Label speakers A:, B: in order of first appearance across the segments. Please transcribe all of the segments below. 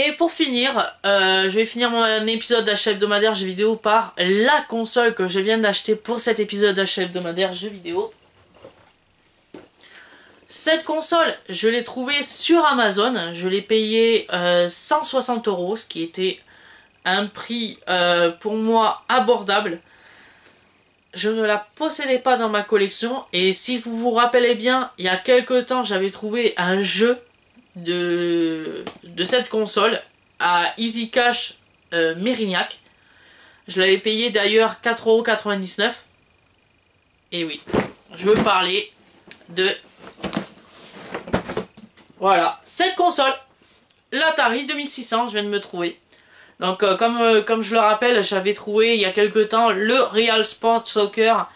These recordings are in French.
A: Et pour finir, euh, je vais finir mon épisode d'achat hebdomadaire jeux vidéo par la console que je viens d'acheter pour cet épisode d'achat hebdomadaire jeux vidéo. Cette console, je l'ai trouvée sur Amazon. Je l'ai payée 160 euh, euros, ce qui était un prix euh, pour moi abordable. Je ne la possédais pas dans ma collection. Et si vous vous rappelez bien, il y a quelques temps, j'avais trouvé un jeu de, cette console à Easy Cash euh, Mérignac. Je l'avais payé d'ailleurs 4,99€. Et oui, je veux parler de voilà, cette console, l'Atari 2600, je viens de me trouver. Donc euh, comme, euh, comme je le rappelle, j'avais trouvé il y a quelques temps le Real Sport Soccer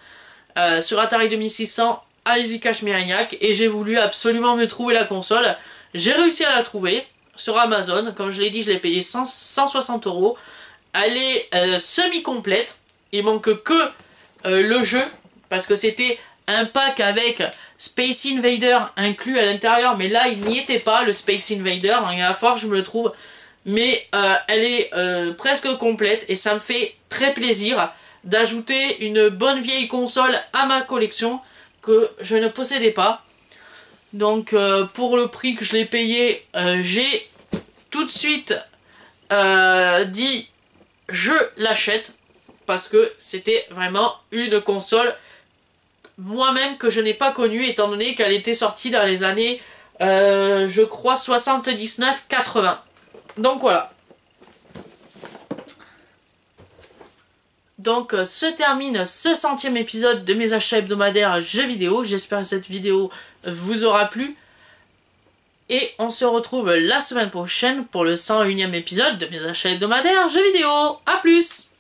A: sur Atari 2600 à Easy Cash Mérignac et j'ai voulu absolument me trouver la console. J'ai réussi à la trouver sur Amazon, comme je l'ai dit, je l'ai payé 160 euros. Elle est semi-complète, il manque que le jeu parce que c'était un pack avec Space Invader inclus à l'intérieur, mais là il n'y était pas, le Space Invader, il va falloir que je me le trouve. Mais euh, elle est euh, presque complète et ça me fait très plaisir d'ajouter une bonne vieille console à ma collection que je ne possédais pas. Donc euh, pour le prix que je l'ai payé, j'ai tout de suite dit je l'achète parce que c'était vraiment une console moi-même que je n'ai pas connue étant donné qu'elle était sortie dans les années, euh, je crois, 79-80. Donc voilà. Donc euh, se termine ce centième épisode de mes achats hebdomadaires jeux vidéo. J'espère que cette vidéo vous aura plu. Et on se retrouve la semaine prochaine pour le 101ème épisode de mes achats hebdomadaires jeux vidéo. A plus